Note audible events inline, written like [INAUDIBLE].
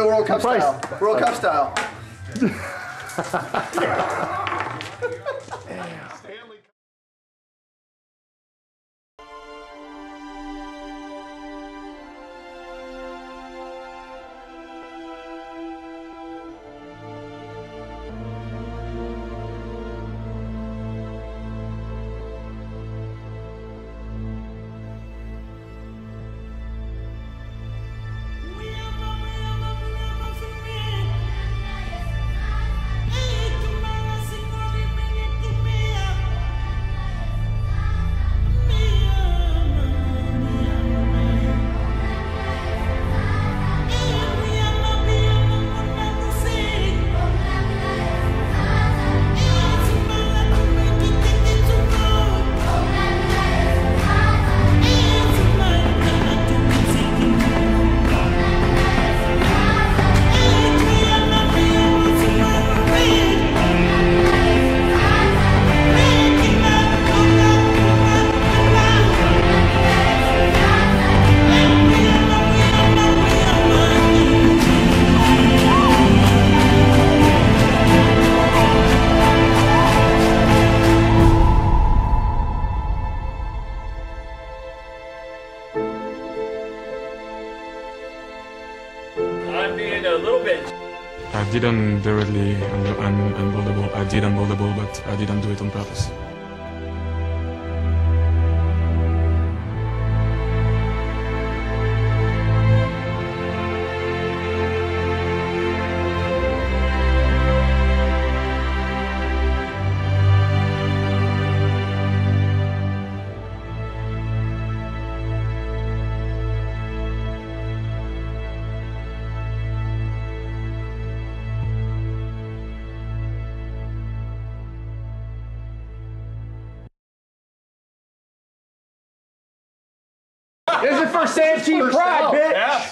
World Cup style. World Cup style. [LAUGHS] I'm being a little bit. I didn't directly un- un- ball. I did ball, but I didn't do it on purpose. This is for Sam Chief Pride, bitch. Yeah.